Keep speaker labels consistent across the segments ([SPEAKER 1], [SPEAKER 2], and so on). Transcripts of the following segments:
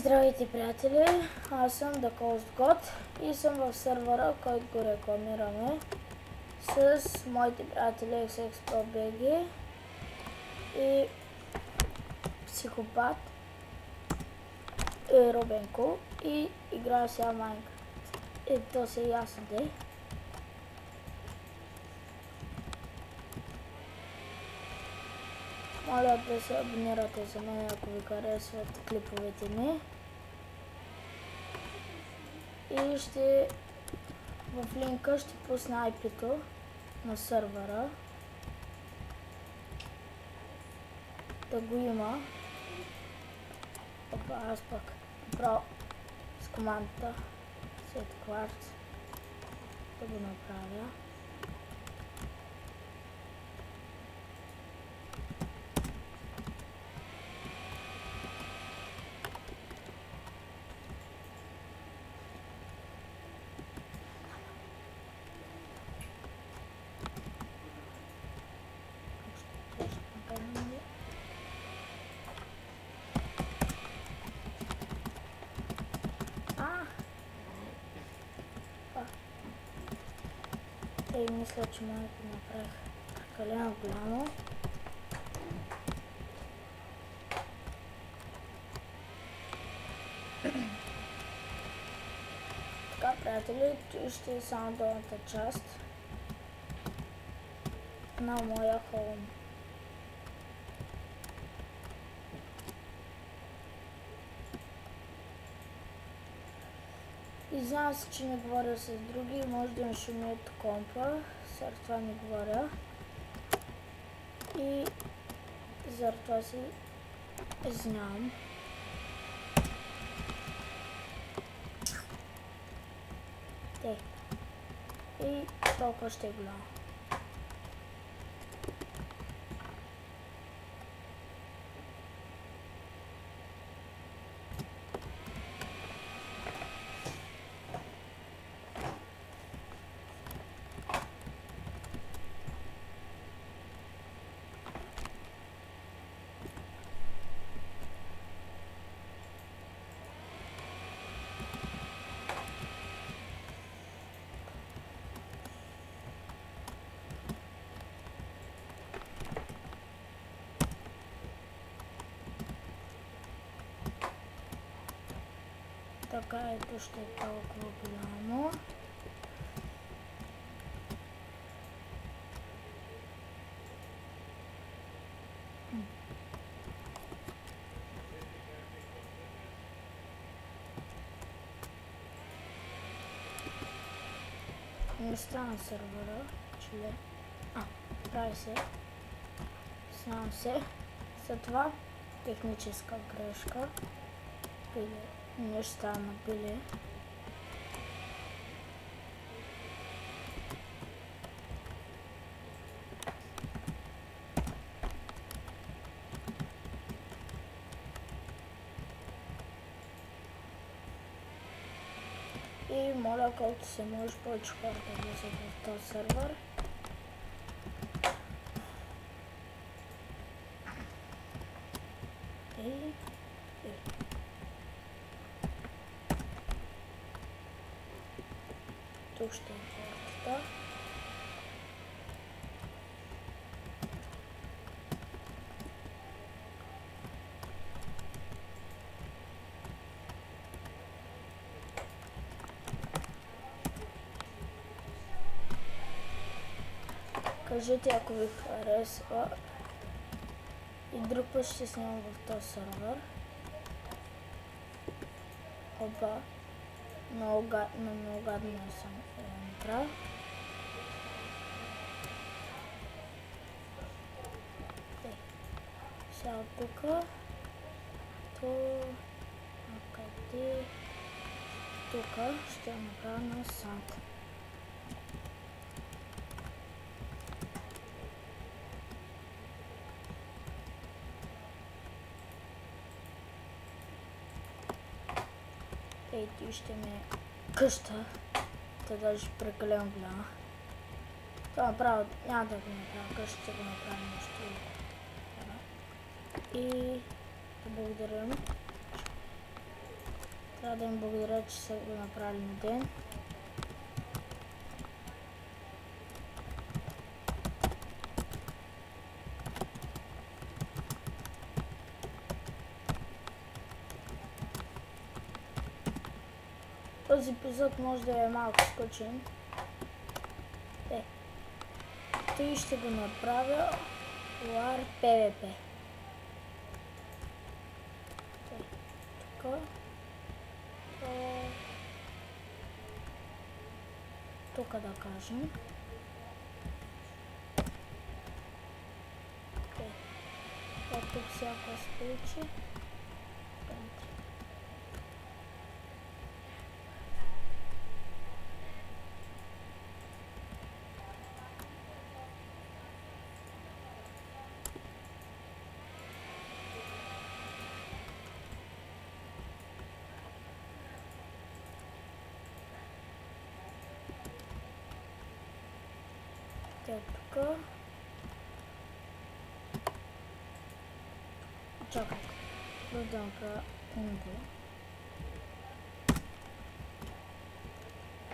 [SPEAKER 1] здравейте, приятели! Аз съм The Coast God и съм в сервера, който го рекламираме с моите приятели XXProBG и Психопат и Робенко и играя сега Майнкрафт. И то се е ясно, де. Моля да се абонирате за мен, ако ви харесват клиповете ми. И ще в линка ще пусна IP-то на сървъра. Да го има. Опа, аз пък направо с командата Set Quartz да го направя. Ей, мисля, че моето направих прекалено голямо. Така, приятели, ще е само долната част на моя холм. Извинявам се, че не говоря с други, може да ми шуми от компа, след това не говоря. И за това си знам. Те. И толкова ще е голямо. Така ето ще е толкова голямо. Не стана сервера, че ли? А, прави се. Знам се. За това техническа грешка. Или не стана били. И моля колкото се може повече хора да влизат в този сервер. И... и... Тук ще е портата. Кажете ако ви харесва. И друг път ще снимам в този сервер. Опа. Много, гадно, много гадно съм направил. Сега тук. То... Къде? Тук ще направя на сад. Ей, ще ми е къща. Та даже прекалено голяма. Това направо няма да го направя къща, ще го направя нещо. И да благодарим. Трябва да им благодаря, че са го направили на ден. Този епизод може да е малко скучен. Е, той ще го направя War PvP. Е, така. Е, Тук да кажем. Е, е тук всяко се Тя тук. Чакай. Да да направя унго.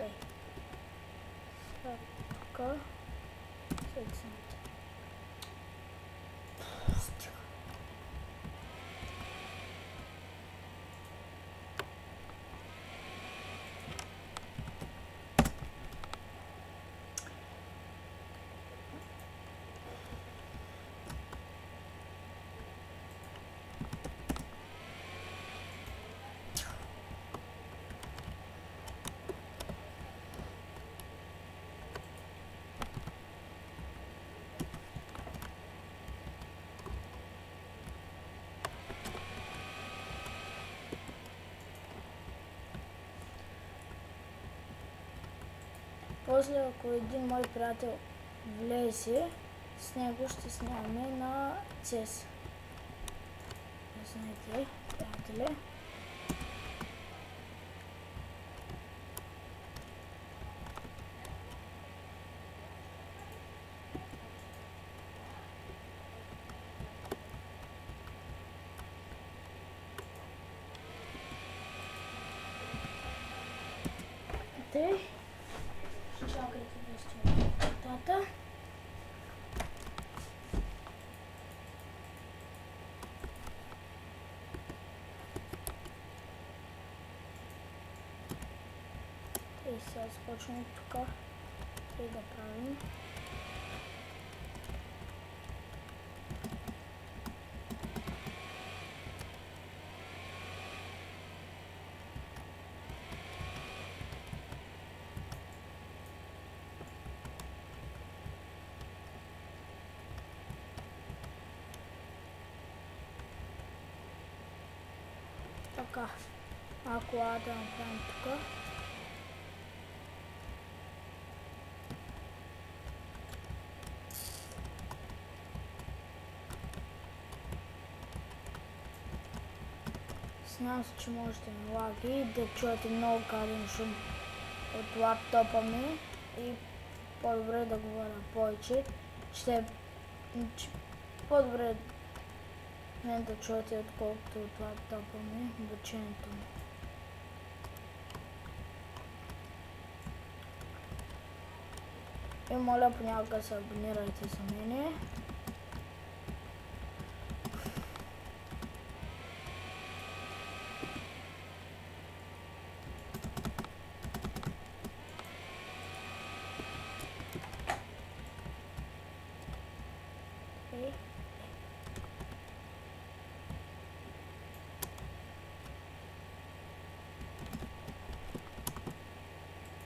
[SPEAKER 1] Ей. Сега тук. Седмицата. Стига. После, ако един мой приятел влезе, с него ще снимаме на CES. Знаете, приятели. Те, чакайте стоя тата. И сега започваме тук и да правим. Така, малко ада да направим тук. Знам се, че може да ми лаги, да чуете много гаден шум от лаптопа ми и по-добре да говоря повече. Ще по-добре не да чуете отколкото от лаптопа ми, обучението ми. И моля понякога се абонирайте за мене.